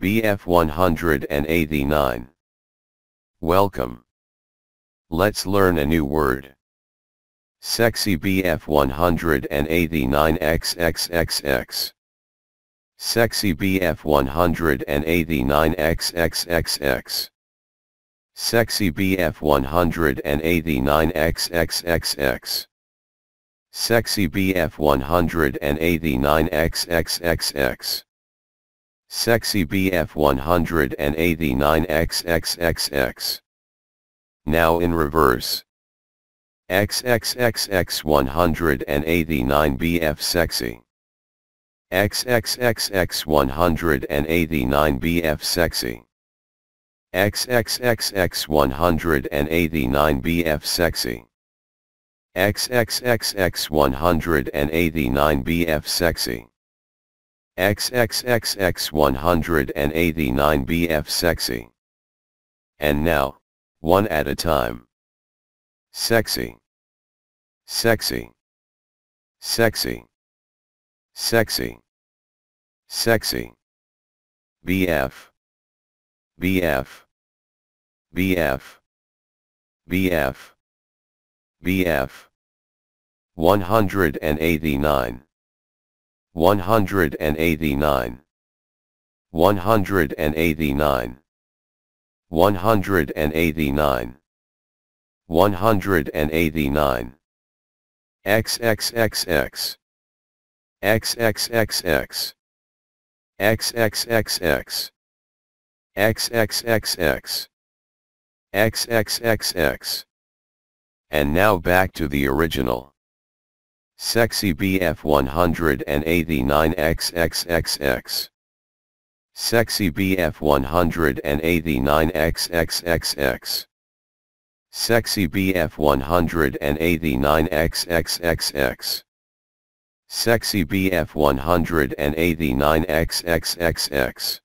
BF 189. Welcome. Let's learn a new word. Sexy BF 189 XXXX. Sexy BF 189 XXXX. Sexy BF 189 XXXX. Sexy BF 189 XXXX. Sexy BF 189 XXXX. Now in reverse. XXXX 189 BF Sexy. XXXX 189 BF Sexy. XXXX 189 BF Sexy. XXXX 189 BF Sexy. XXXX 189 BF Sexy. And now, one at a time. Sexy. Sexy. Sexy. Sexy. Sexy. BF. BF. BF. BF. BF. 189. 189. 189. 189. 189. XXXX. XXXX. XXXX. XXXX. XXXX. And now back to the original. Sexy BF 189 XXXX. Sexy BF 189 XXXX. Sexy BF 189 XXXX. Sexy BF 189 XXXX.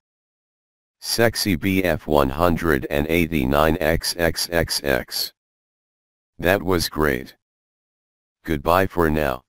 Sexy BF 189 XXXX. That was great. Goodbye for now.